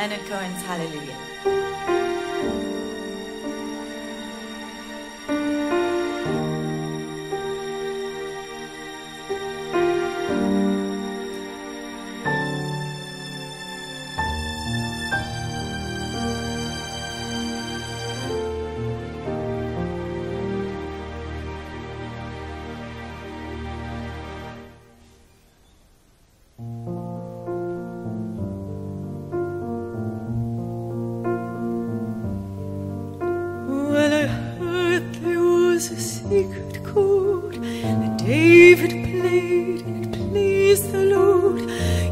Leonard Cohen's Hallelujah.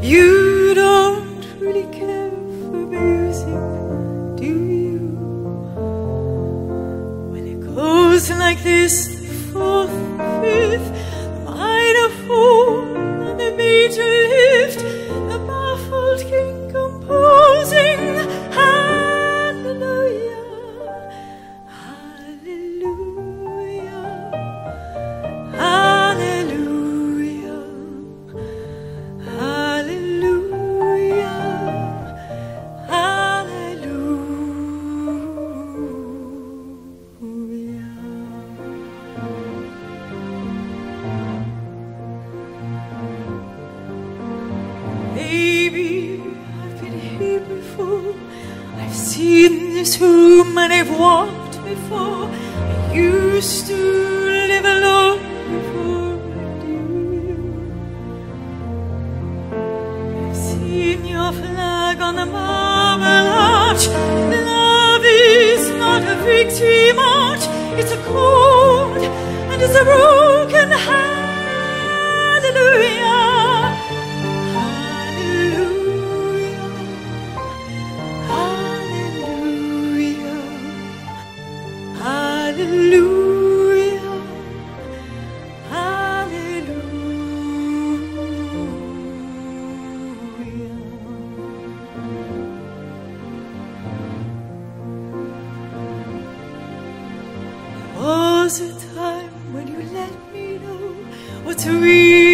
You don't really care for music, do you? Well, it goes like this fourth, fifth, minor fall, and the major I've seen this room and I've walked before. I used to live alone before I you. I've seen your flag on the marble arch. Was a time when you let me know what's really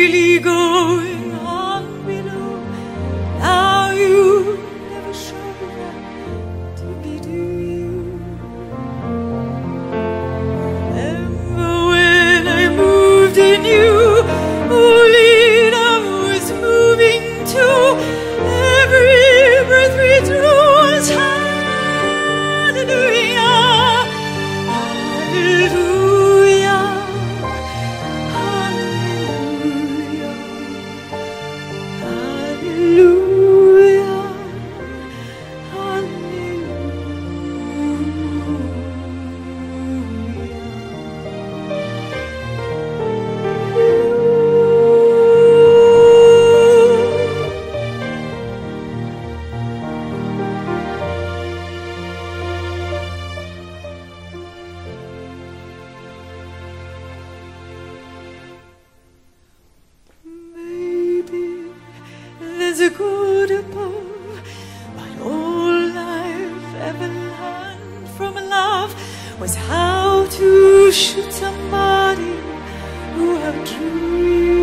as good above, but all i ever learned from love was how to shoot somebody who have truly.